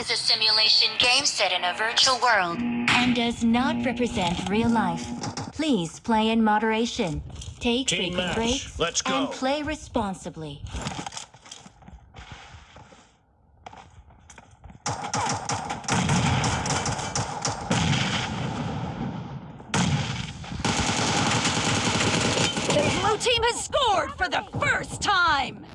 is a simulation game set in a virtual world and does not represent real life. Please play in moderation. Take Team frequent match. breaks Let's go. and play responsibly. The blue team has scored for the first time!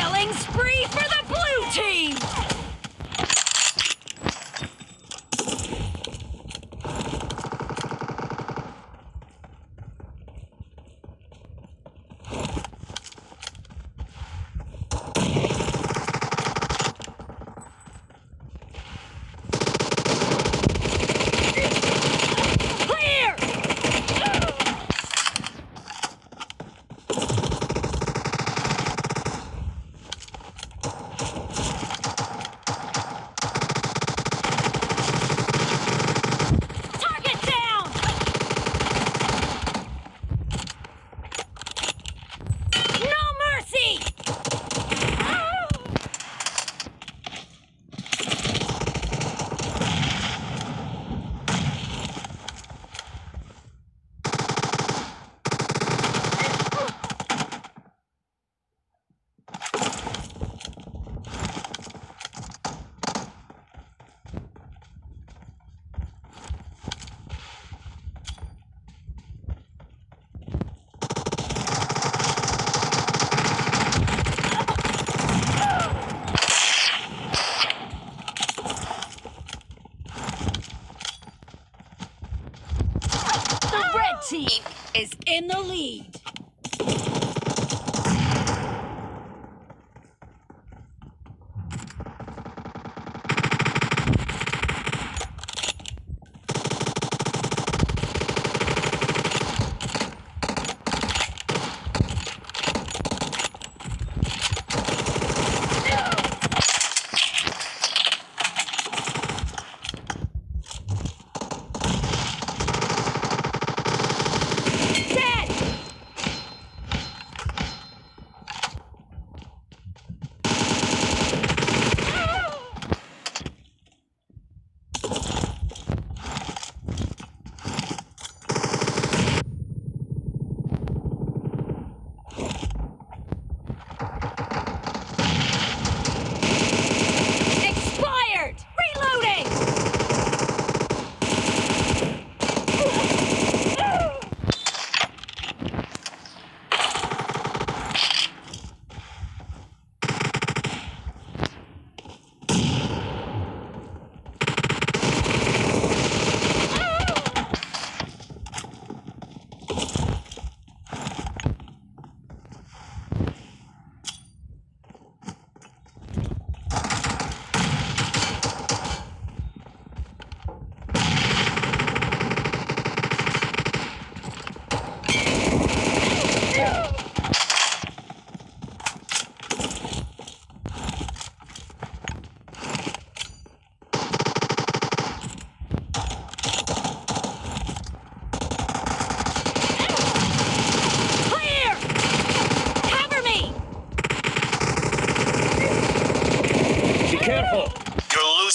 Killing spree for the blue team! Clear! Target down! No mercy! The red team is in the lead.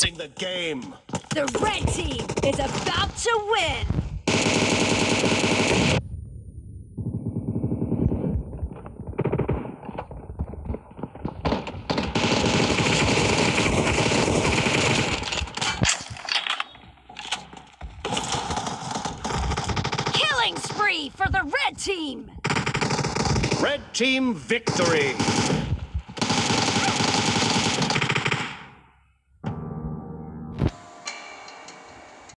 You're the game. The red team is about to win! Killing spree for the red team! Red team victory.